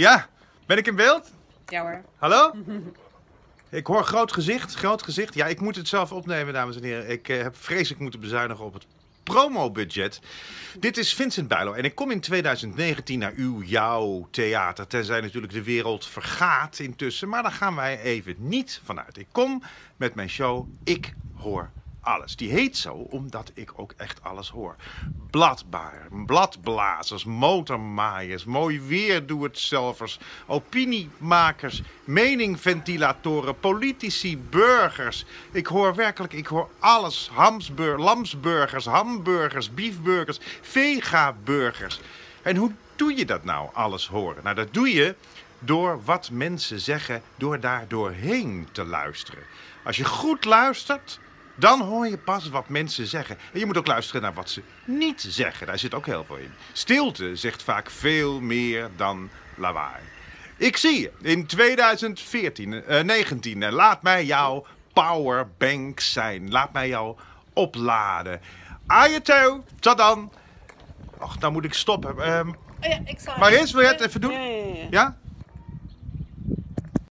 Ja, ben ik in beeld? Ja hoor. Hallo? Ik hoor groot gezicht, groot gezicht. Ja, ik moet het zelf opnemen, dames en heren. Ik eh, heb vreselijk moeten bezuinigen op het promobudget. Dit is Vincent Bijlo en ik kom in 2019 naar uw, jouw theater. Tenzij natuurlijk de wereld vergaat intussen. Maar daar gaan wij even niet vanuit. Ik kom met mijn show Ik Hoor alles. Die heet zo omdat ik ook echt alles hoor. Bladbaar, bladblazers, motormaaiers, mooi weer doe het zelfers, opiniemakers, meningventilatoren, politici, burgers. Ik hoor werkelijk, ik hoor alles. Hamsbur, lamsburgers, hamburgers, biefburgers, vegaburgers. En hoe doe je dat nou, alles horen? Nou, dat doe je door wat mensen zeggen, door daar doorheen te luisteren. Als je goed luistert, dan hoor je pas wat mensen zeggen. En je moet ook luisteren naar wat ze niet zeggen. Daar zit ook heel veel in. Stilte zegt vaak veel meer dan lawaai. Ik zie je in 2014, eh, 19. eh, laat mij jouw powerbank zijn. Laat mij jou opladen. Ajeto, tot dan. Och, nou moet ik stoppen. Ehm Oh ja, ik zal... Maris, wil jij het even doen? Ja, ja, ja. ja?